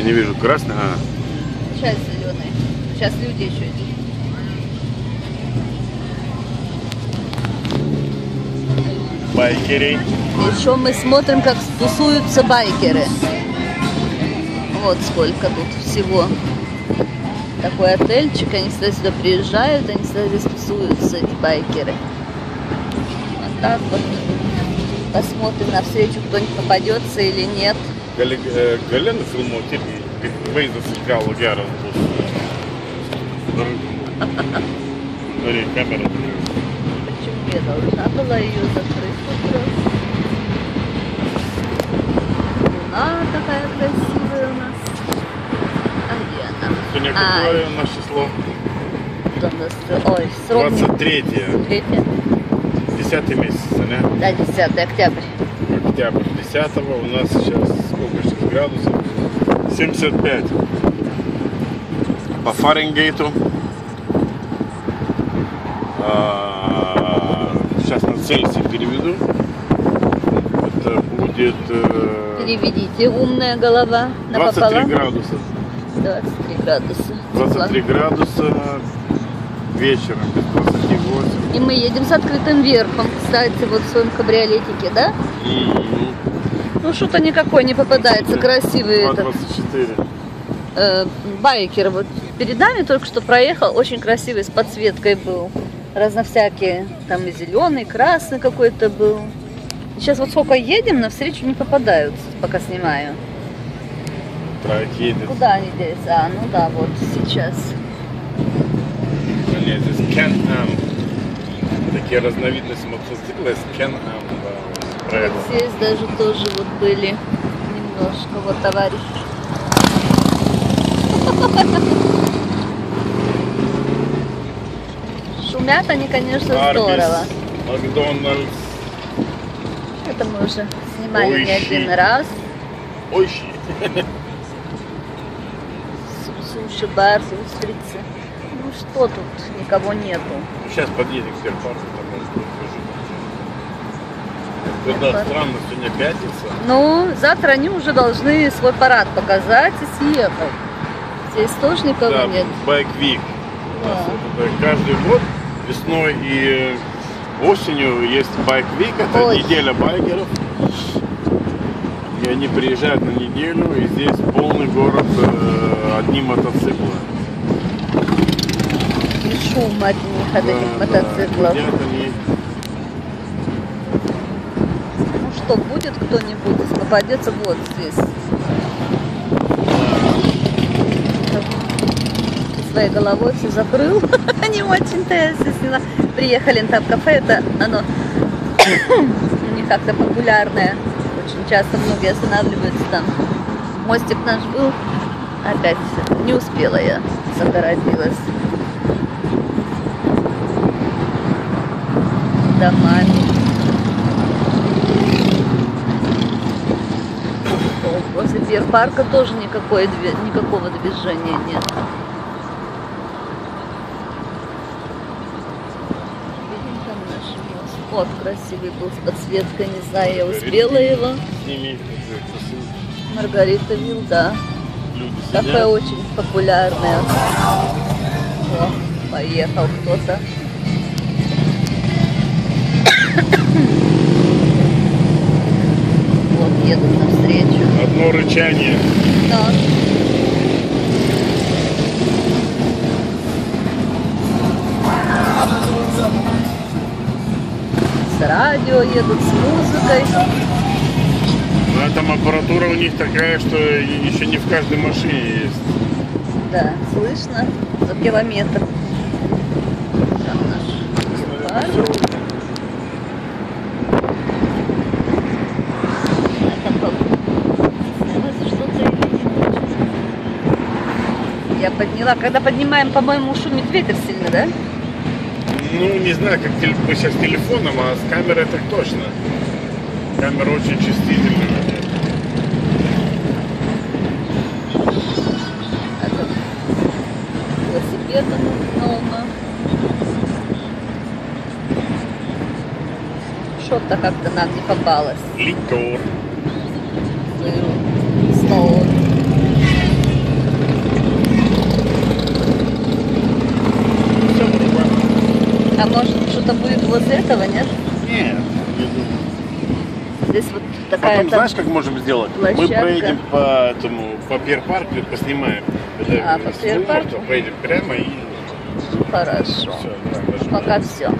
Я не вижу красный. А, Сейчас зеленый. Сейчас люди еще идут. байкерей. Еще мы смотрим, как тусуются байкеры. Вот сколько тут всего. Такой отельчик, они всегда сюда приезжают, они всегда здесь тусуются, эти байкеры. Вот так вот. Посмотрим на встречу, кто-нибудь попадется или нет. Gali, e, gali nufilmuoti irgi, kaip vaizdas iš galo geras bus. Norėjai kamerą. Почему я должна была ее закрыть как раз? Луна такая красивая у нас. А где она? Сегодня Ай. какое у нас число? Тут у нас, ой, срок не 23 третье. 10 месяц, не? Да, 10 октябрь. Октябрь 10 у нас сейчас сколько сейчас градусов? 75. По Фаренгейту. А, Сейчас на Цельсий переведу. Это будет э, Переведите, умная голова 23 напополам. градуса. 23 градуса. 23 градуса вечером, без 28. И мы едем с открытым верхом, кстати, вот в своем кабриолетике, да? М, Ну, что-то никакой не попадается, красивый этот 2,24. э, байкер. Вот перед нами только что проехал, очень красивый, с подсветкой был. Разновсякие, там и зеленый, красный какой-то был. Сейчас вот сколько едем, навстречу не попадаются, пока снимаю. Так, едет. Куда они делись? А, ну да, вот сейчас. Can-Am. Такие разновидности мотоцикла есть Can-Am. Да. Проект. Здесь даже тоже вот были немножко, вот товарищ. Шумят они, конечно, Арбис, здорово. Макдональдс. Это мы уже снимали не Ой, щи. один раз. Ой, Суши-бар, устрицы. Ну что тут, никого нету. Сейчас подъедем к Сберпарку, там покажу. Да, странно, сегодня пятница. Ну, завтра они уже должны свой парад показать и съехать. Здесь тоже никого Да, нет. У нас Да. каждый год весной и осенью есть Week, это Ой. неделя байкеров. И они приезжают на неделю, и здесь полный город э, одни мотоциклы. Шум от них, от этих Да, да, мотоциклов. они. Ну что, будет кто-нибудь, если попадется вот здесь. Своей головой все закрыл. Не очень-то я всё сняла. Приехали там кафе, это оно не как-то популярное. Очень часто многие останавливаются там. Мостик наш был. Опять не успела я, заторопилась. Домами. Возле Бирпарка тоже никакой, две- никакого движения нет. Вот красивый был с подсветкой, не знаю, я успела его. Маргарита Вилл, да. Кафе очень популярное. О, поехал кто-то. Вот едут навстречу. Одно рычание. Да. С радио едут, с музыкой. Но там аппаратура у них такая, что еще не в каждой машине есть. Да, слышно за километр. Там наш парк. А там по- снялось что-то или нет? Я подняла. Когда поднимаем, по-моему, шумит ветер сильно, да? Ну, не знаю, как теле- мы сейчас телефоном, а с камерой так точно. Камера очень чувствительная. А. Что-то как-то нам не попалось. Ликор. Снова. А может что-то будет возле этого, нет? Нет. Здесь вот такая Потом знаешь, как можем сделать? Мы площадка. проедем по этому, по пиер-парку и поснимаем. А, по? Лумарта Поедем прямо и Хорошо. все. Пока все.